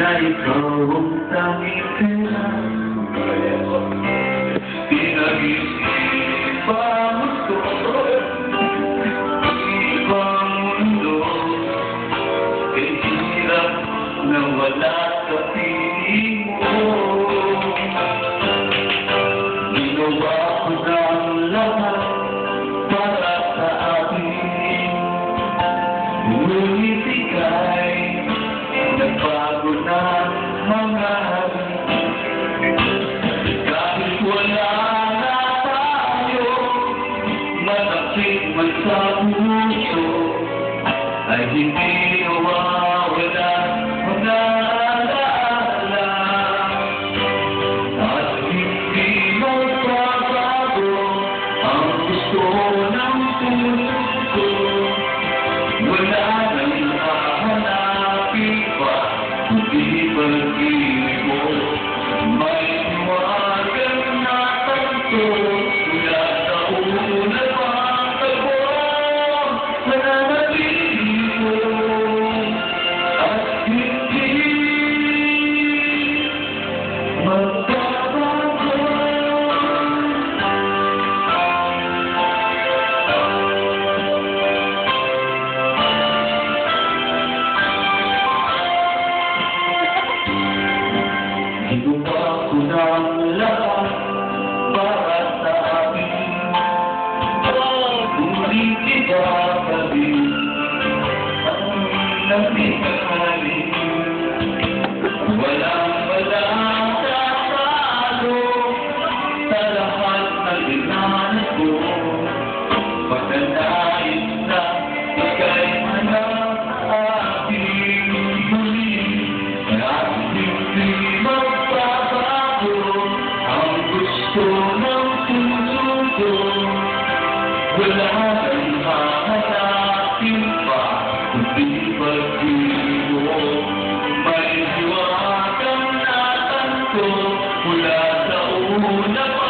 Na ikaw ang tanging Ngunit ika'y nagbago na mga hali Kahit wala na tayo, malapit man sa puso Ay now. done Mula sa una pa